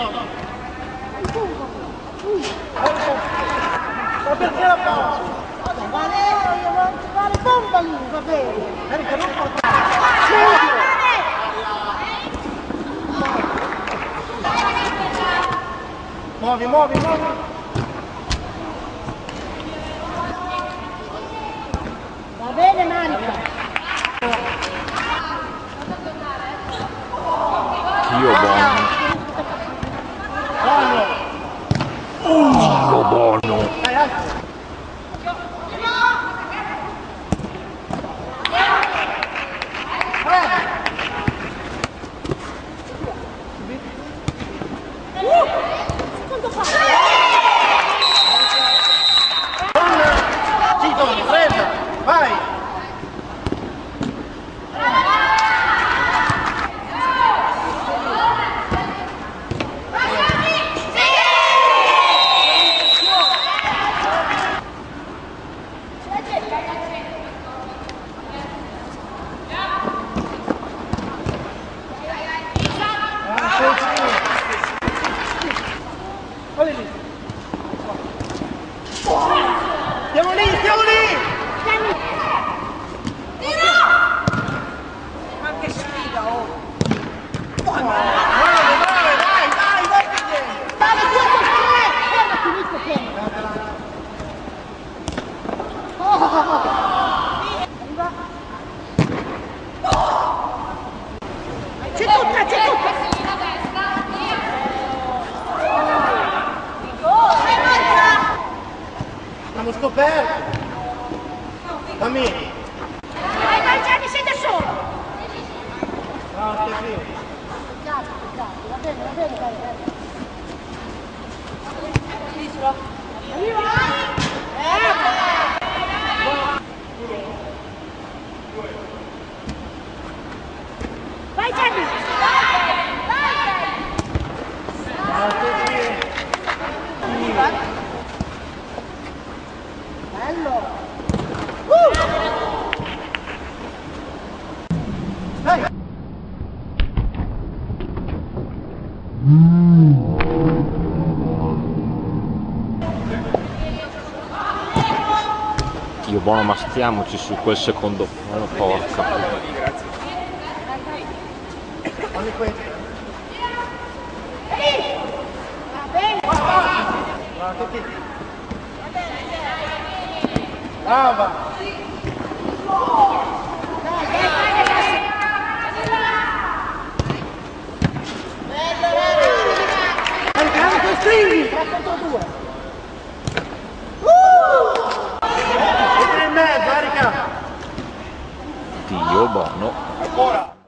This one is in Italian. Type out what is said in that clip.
Ma perché la pausa? Valerio, non ci fare bomba lì, va bene. Erika, non portare. Muovi, muovi, muovi. Va bene Marica. Dio buono. Buono. Siamo scoperti! Dammi! Vai, vai, Gianni, da solo. No, stai qui! Grazie, grazie, va bene, va bene, vai, vai. Arriva! Vai Gianni! No, stai qui! Bello! Dai! Dio buono, ma stiamoci su quel secondo palo, porca. Brava, 3 contro 2. E tre in mezzo, Erika. Dio buono. Ancora.